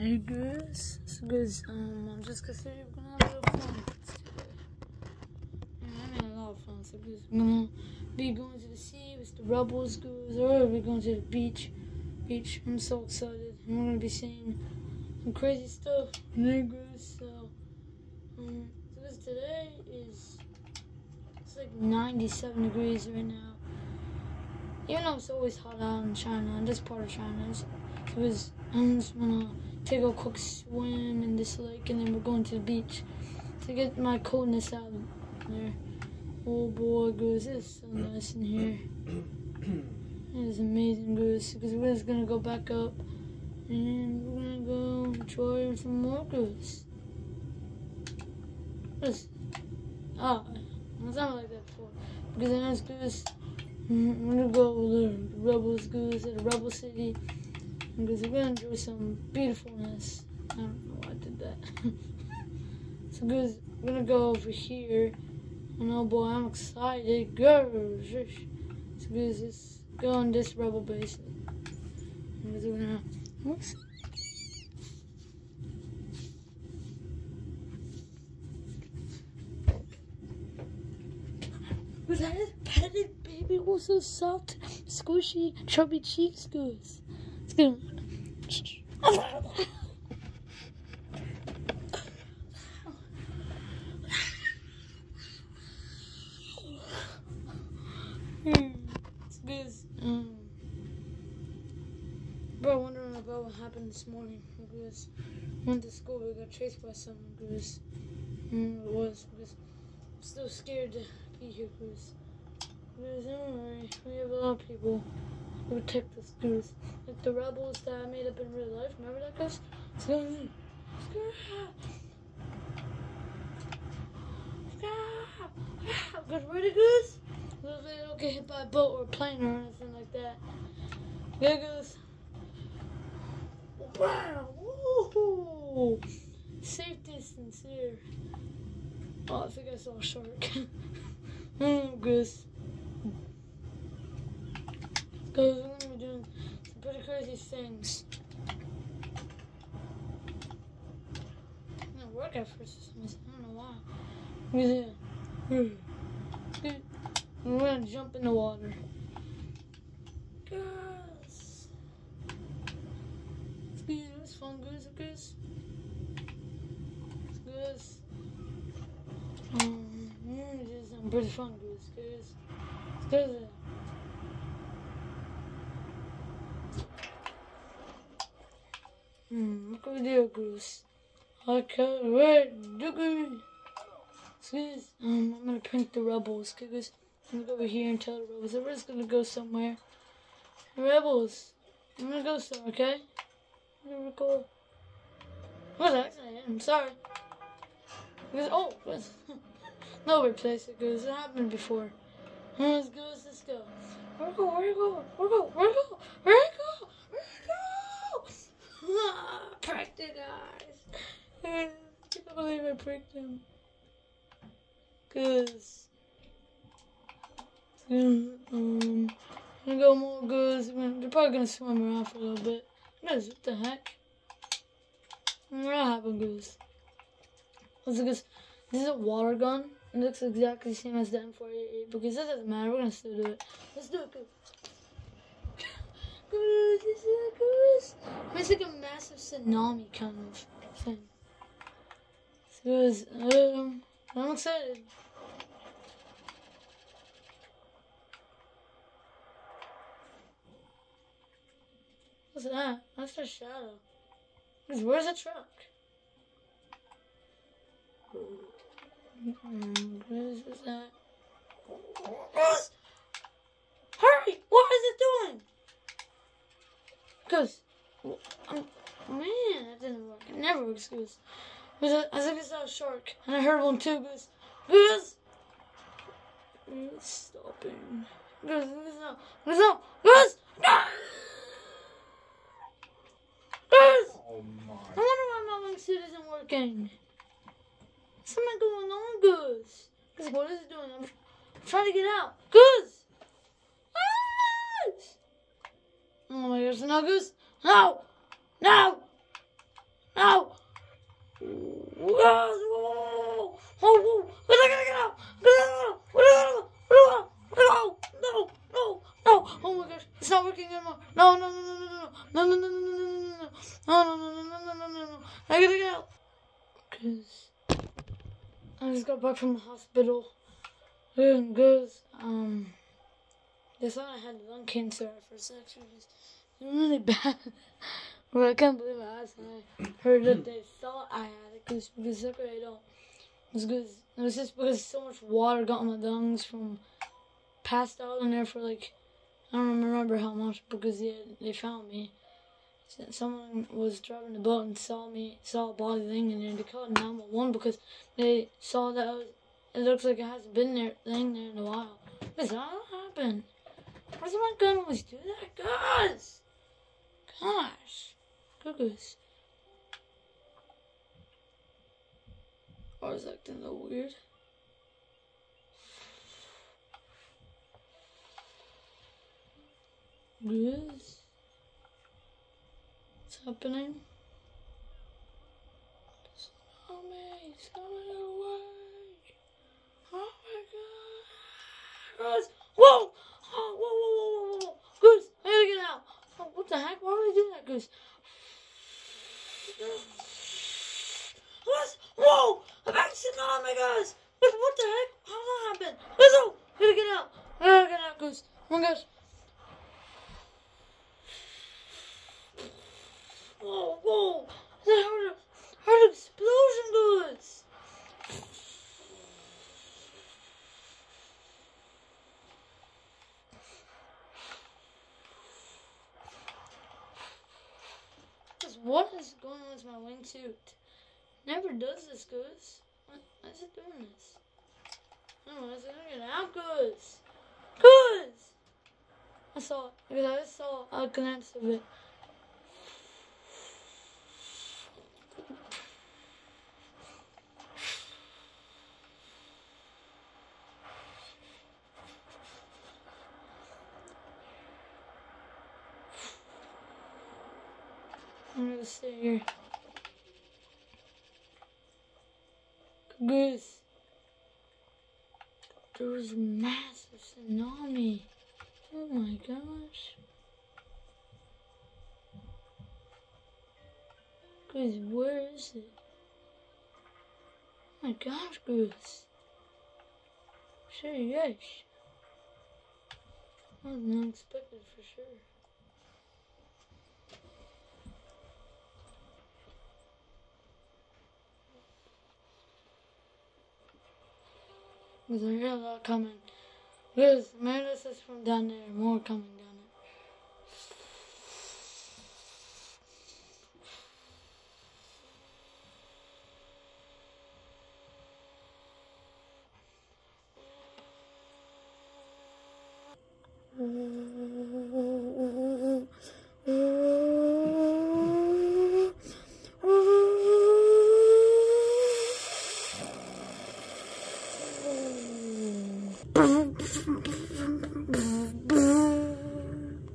Hey guys, so guys, um, I'm just gonna say we're gonna have a little fun. Yeah, I'm having a lot of fun. So guys, we're gonna be going to the sea with the rebels, guys, or we're going to the beach. Beach. I'm so excited. We're gonna be seeing some crazy stuff. Hey guys, so um, so guys, today is it's like 97 degrees right now. Even though it's always hot out in China, in this part of China, it was. I'm just gonna take a quick swim in this lake and then we're going to the beach to get my coldness out of there. Oh boy, Goose, it's so nice in here. It is amazing, Goose, because we're just gonna go back up and we're gonna go try some more goose. Just, ah, it's not like that before. Because the next goose, I'm gonna go to the Rebels Goose at Rebel City because we're gonna do some beautifulness. I don't know why I did that. so guys, we're gonna go over here. And oh boy, I'm excited. Go! So guys, let's go on this rebel base. Because we're gonna. Whoops. Was that a petted baby? Was so soft, squishy, chubby cheeks, guys. Let's go. Because, um, bro, wondering about what happened this morning. Because went to school, we got chased by someone. Because, mm, it was. Because I'm still scared to be here. Because, because worry, we have a lot of people protect the Because, like the rebels that I made up in real life. Remember that, guys? Scream. Good ready, goose? So they don't get hit by a boat or a plane or anything like that. Good goose. Wow! Woo! Safe distance here. Oh, I think I saw a shark. mm, goose. Goose, we're gonna be doing some pretty crazy things. I'm gonna work at first. I don't know why. Look at that. We're gonna jump in the water. Guys. Speed, it was fun, guys, guys. Guys. Um, yeah, just some pretty fun, guys, guys. Guys. Hmm, look at the goose. I can't wait, um, I'm gonna print the rebels, guys. I'm gonna go over here and tell the rebels. Everyone's gonna go somewhere. Rebels, I'm gonna go somewhere, okay? I'm gonna go. What's that? I'm sorry. Because, oh, because, no replace it, because it happened before. Let's go, let's go? Where go? Where go? Where go? Where go? Where Ah, pricked. I can't believe I pricked him. Cause um, I'm gonna go more goods. They're probably gonna swim around for a little bit. Guys, what the heck? What happened, goose? What's this? This is a water gun. It looks exactly the same as the M488 because it doesn't matter. We're gonna still do it. Let's do it, goose. Goose, this is a goose. It's like a massive tsunami kind of thing. So, goose, um, I'm excited. What's that? That's a shadow. Where's the truck? What is that? Yes! Hurry! What is it doing? Goose. Um, man, that didn't work. It never works, Goose. I think I saw a shark, and I heard one too, Goose. Goose! It's stopping. Goose, Goose, no. Goose, no! Goose! No! Oh my. I wonder why my wingsuit isn't working. Something going on, Goose. Goose, what is it doing? I'm trying to get out. Goose! Goose! Oh my gosh, no, Goose! No! No! No I just got back from the hospital. cause um, they thought I had lung cancer for six weeks. Really bad. well, I can't believe I asked. I heard that they thought I had it cause because I don't. It was because it was just because so much water got in my lungs from passed out in there for like I don't remember how much because they they found me. Someone was driving the boat and saw me, saw a body laying in there. They called 911 because they saw that was, it looks like it hasn't been there, laying there in a while. What's that happen? Why does my gun always do that? Guys! Gosh. Goodness. I was acting a little weird. Yes. What's happening? Tsunami, tsunami away. Oh my god. Guys, whoa! Oh, whoa, whoa, whoa, whoa, whoa. Goose, I gotta get out. Oh, what the heck? Why would I do that, Goose? What? Whoa! I'm accident! Oh my gosh! What, what the heck? How did that happen? Let's go! Here, get out! Oh, get out, Goose! Come on, Goose! Whoa, whoa! How did, how did it explode? What is going on with my wingsuit? Never does this, Goose. Why is it doing this? Oh, it's gonna get out, Goose! Goose! I saw it. Because I saw a glimpse of it. I'm gonna stay here. Goose. There was a massive tsunami. Oh my gosh. Goose, where is it? Oh my gosh, Goose. Sure, yes. I was not expected for sure. There's a real lot coming. There's menaces from down there, more coming down